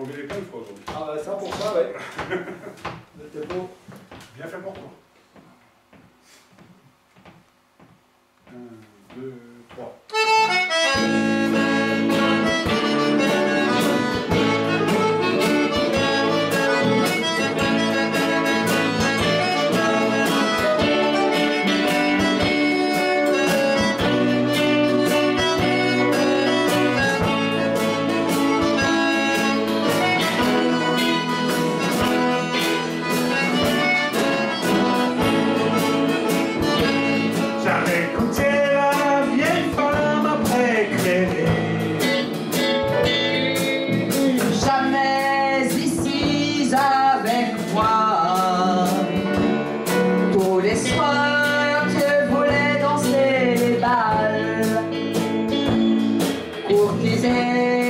engueulé plein de fois aujourd'hui. Ah, ça pour ça, ouais. Le tempo. Bien fait pour toi. dizer.